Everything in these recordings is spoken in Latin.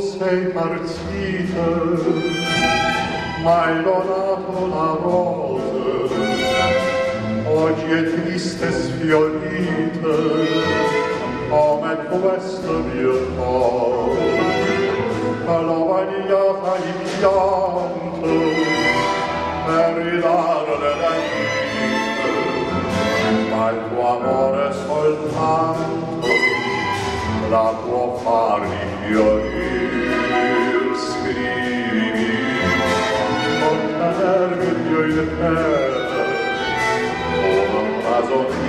sei partita, m'hai donato la rosa, oggi è triste sfiorita, come questo mio cuore. Alla vagliata di pianto, per ridarle la vita, ma il tuo amore soltanto, la può farmi fiorire.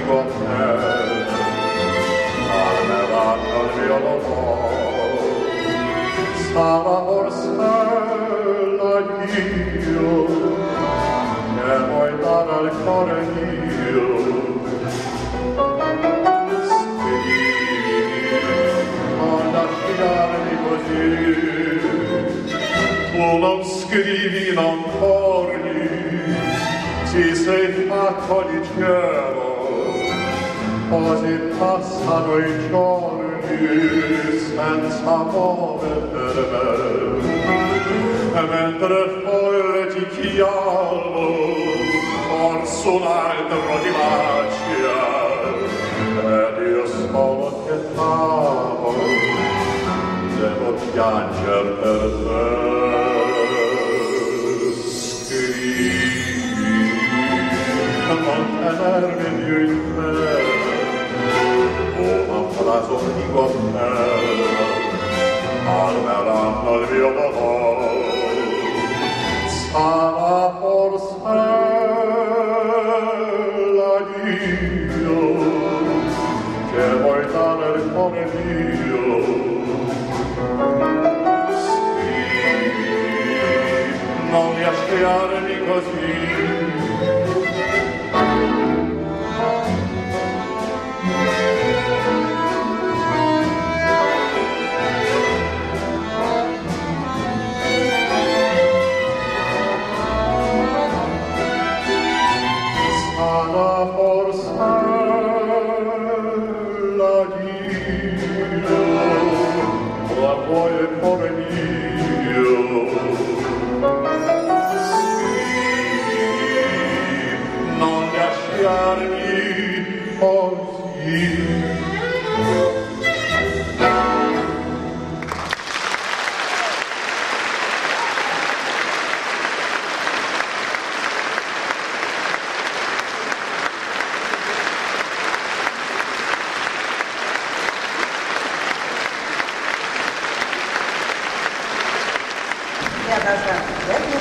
con me, calmeranno il mio dolore. Sarà orsella io, che vuoi dare al cuore mio. Tu non scrivi, non torni, ti sei fatto di cielo così passano i giorni senza amore per me. E mentre folle ti chiamo, forse un altro ti bacia, ed io solo che t'amo, devo pianger per te. Scrivi, non tenermi più in me, sola sopra di guammella, eh, armeranno il mio dolore. Sarà forse la Dio che vuoi dare il cuore mio. Sì, non mi lasciarmi così, for you. Yeah, that's right.